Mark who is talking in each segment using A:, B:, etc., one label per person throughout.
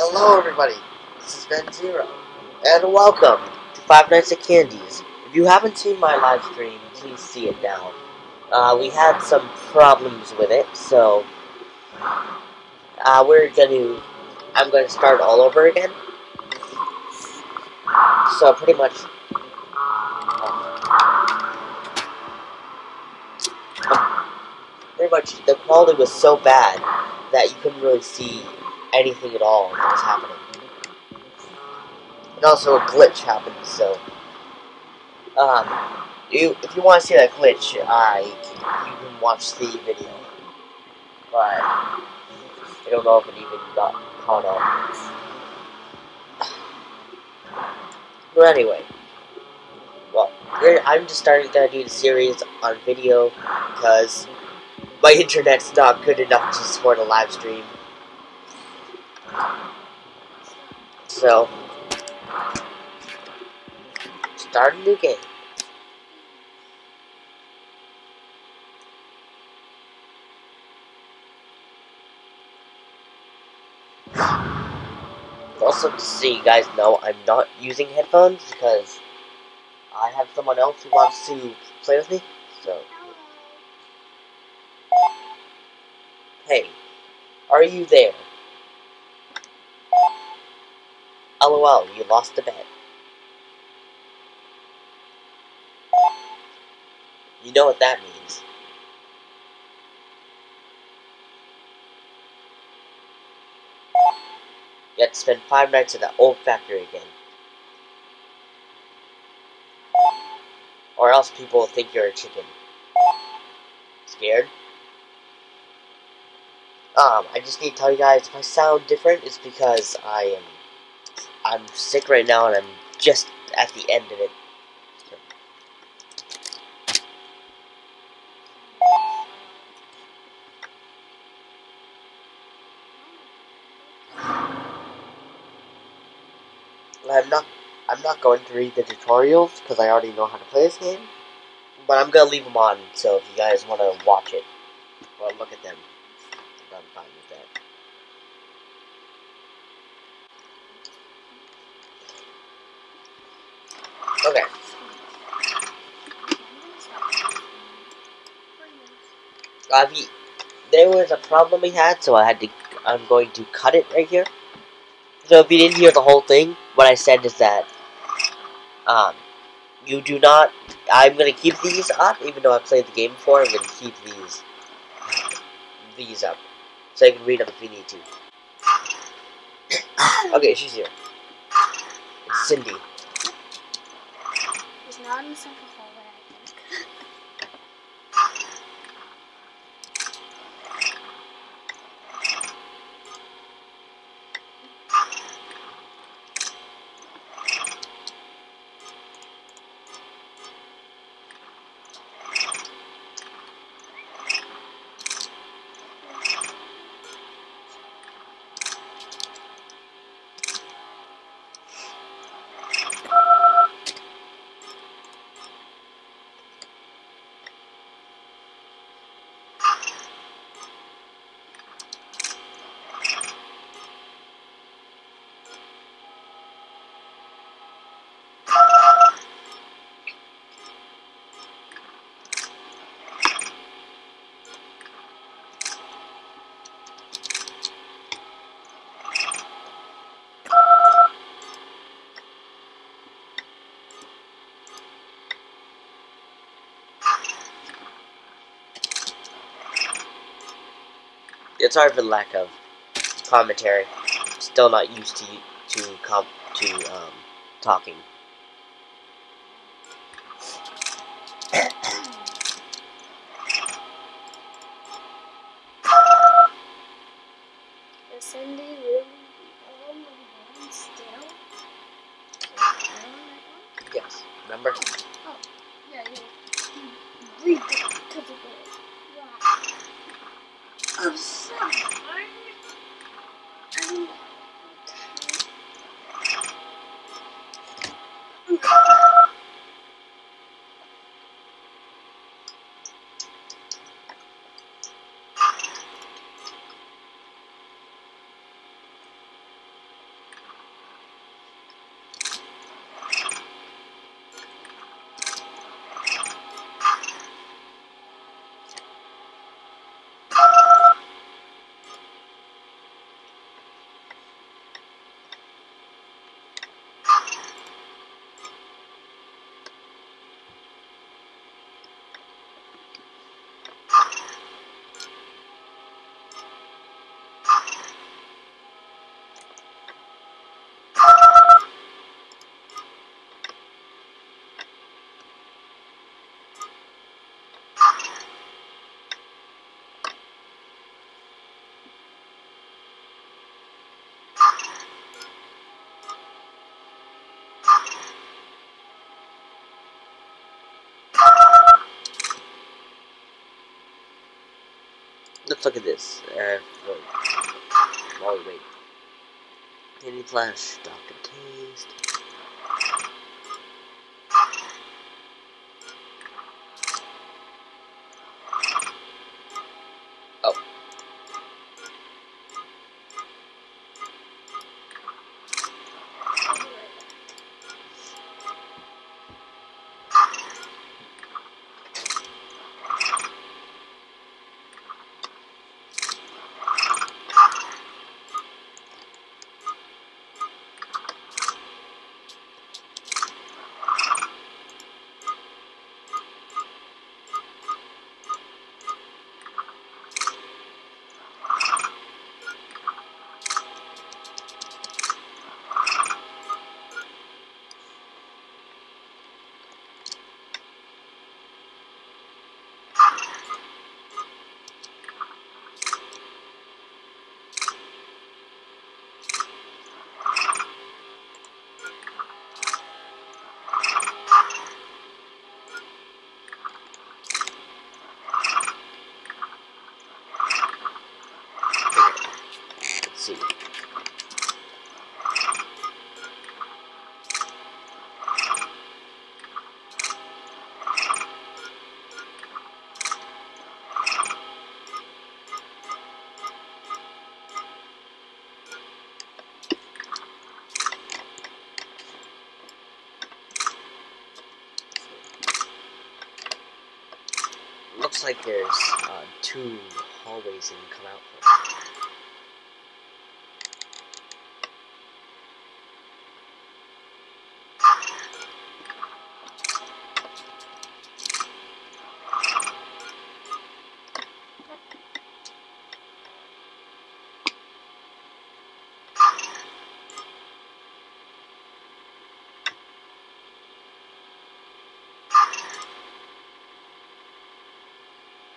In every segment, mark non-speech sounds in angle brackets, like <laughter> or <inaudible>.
A: Hello, everybody. This is Ben Zero, and welcome to Five Nights at Candy's. If you haven't seen my live stream, please see it now. Uh, we had some problems with it, so uh, we're gonna. I'm gonna start all over again. So pretty much. pretty much, the quality was so bad that you couldn't really see anything at all that was happening. And also a glitch happened, so um, you if you want to see that glitch, you, can, you can watch the video. But I don't know if it even got caught up. <sighs> But anyway, well, I'm just starting to do the series on video because my internet's not good enough to support a live stream. So, start a new game. Also, so you guys know, I'm not using headphones because I have someone else who wants to play with me. So, hey, are you there? LOL, you lost a bet. You know what that means. You have to spend five nights at the old factory again. Or else people will think you're a chicken. Scared? Um, I just need to tell you guys, if I sound different, it's because I am I'm sick right now and I'm just at the end of it. <sighs> I'm not I'm not going to read the tutorials because I already know how to play this game. But I'm gonna leave them on, so if you guys want to watch it, well, look at them. I'm fine with that. Okay. Uh, there was a problem we had, so I had to. I'm going to cut it right here. So if you didn't hear the whole thing, what I said is that um, you do not. I'm gonna keep these up, even though I played the game before. I'm gonna keep these these up, so you can read them if you need to. <coughs> okay, she's here. It's Cindy
B: not in the central
A: it's sorry for the lack of commentary. Still not used to to com to um, talking.
B: Is Cindy really on the one still?
A: Yes. Remember?
B: Oh, yeah, yeah. You read it because. Wow.
A: Let's look at this. Uh, while we wait. Candy Flash, Doc and Taste. Like there's uh, two hallways you can come out from.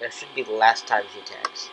A: That should be the last time she tags.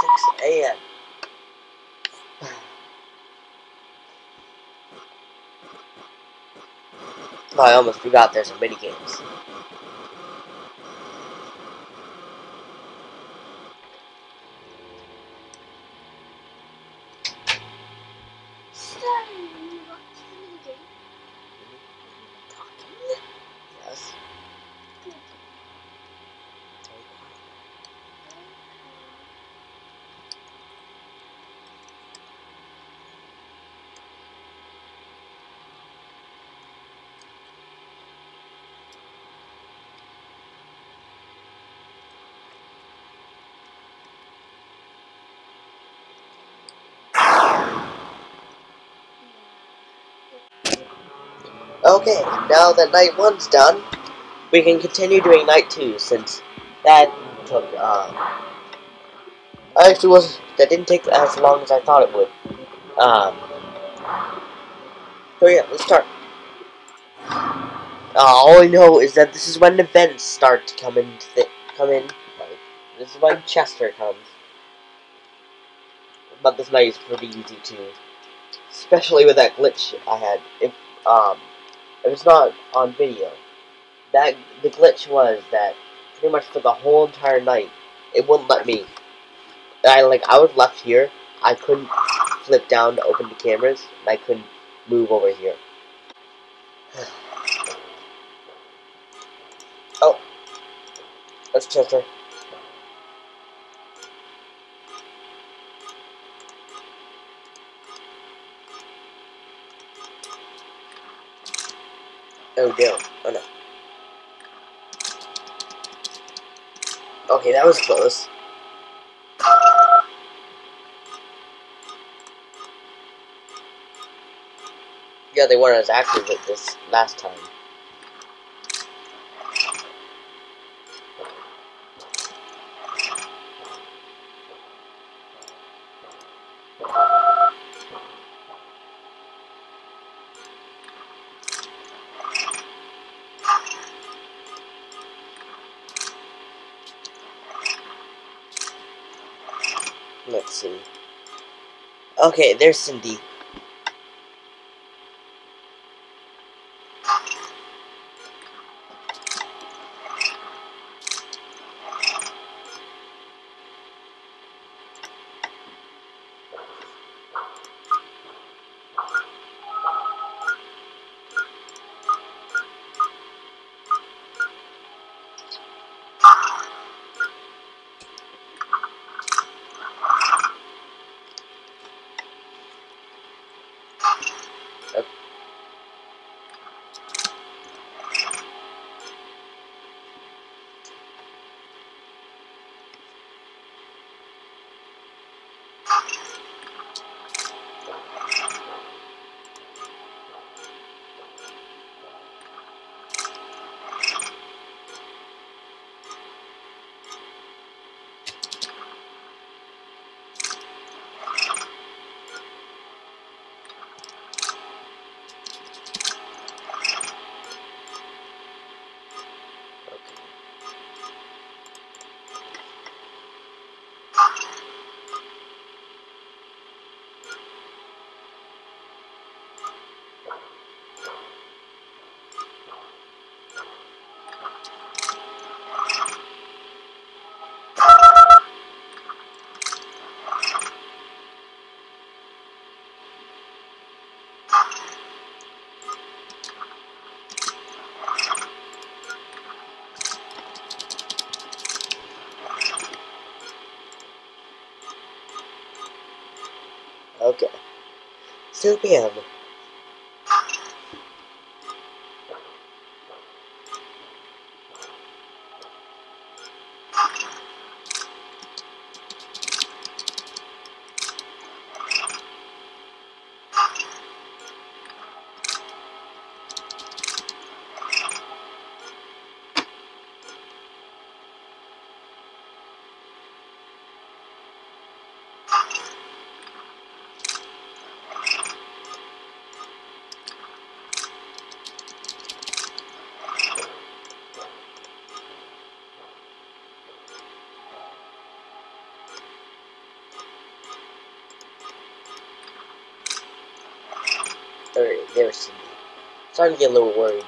A: Six a.m. I almost forgot there's some mini games. Okay, now that night one's done, we can continue doing night two since that took uh actually was that didn't take as long as I thought it would. Um so yeah, let's start. Uh, all I know is that this is when the events start to come in come in. Like this is when Chester comes. But this night is pretty easy too. Especially with that glitch I had. If um it was not on video. That the glitch was that pretty much for the whole entire night, it wouldn't let me. I like I was left here. I couldn't flip down to open the cameras, and I couldn't move over here. <sighs> oh, that's Chester. Oh no! Okay, that was close. Yeah, they weren't as active at this last time. Let's see. Okay, there's Cindy. Okay. Okay. Still Alright. Starting to get a little worried.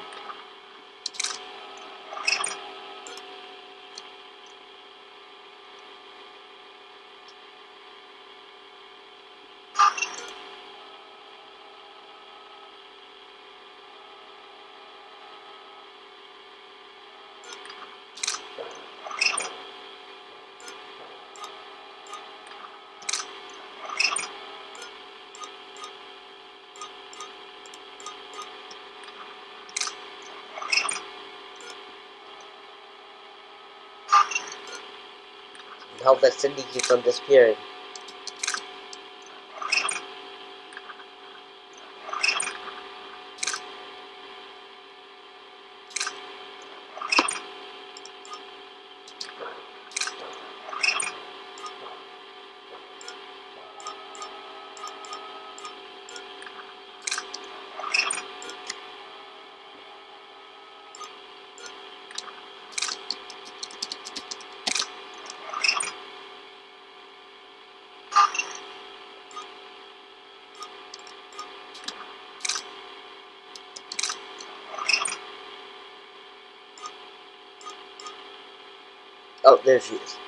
A: Help that Cindy from disappearing. Oh, there she is.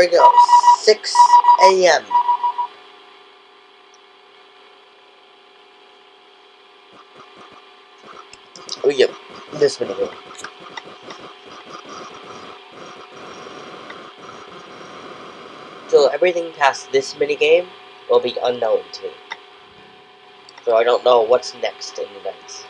A: We go. 6 a.m. Oh, yep. This video. So everything past this minigame will be unknown to me. So I don't know what's next in the next.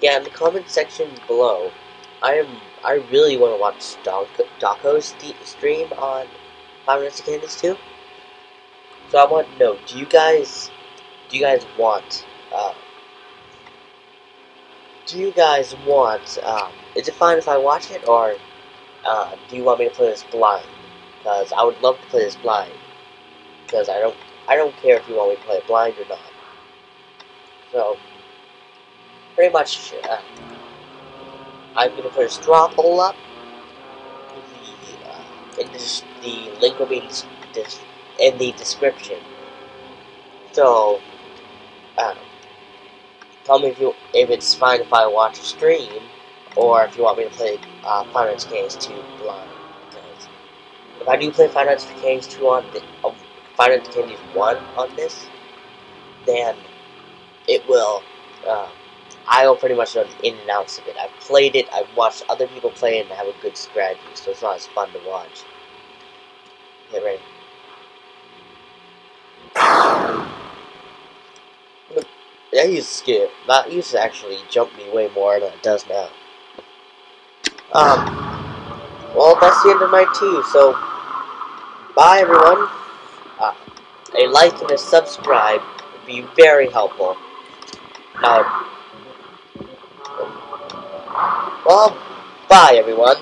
A: Yeah, in the comment section below, I am I really want to watch Doc, Daco's stream on Five Nights at Candy's too. So I want to know, do you guys, do you guys want, uh, do you guys want, um, is it fine if I watch it, or, uh, do you want me to play this blind? Because I would love to play this blind. Because I don't, I don't care if you want me to play it blind or not. So, pretty much, uh, I'm gonna put a straw poll up. The, uh, in this, the link will be in the description. So, uh, tell me if you if it's fine if I watch a stream, or if you want me to play uh, Final Fantasy 2 blind. Because if I do play Final Fantasy 2 on the uh, Final Fantasy 1 on this, then it will. Uh, I will pretty much know the in and outs of it. I've played it, I've watched other people play it, and I have a good strategy, so it's not as fun to watch. Get ready. That used to skip. That used to actually jump me way more than it does now. Um, well, that's the end of my two, so bye everyone. Uh, a like and a subscribe would be very helpful. Um, well, bye everyone.